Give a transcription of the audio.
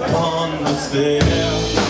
upon the stair.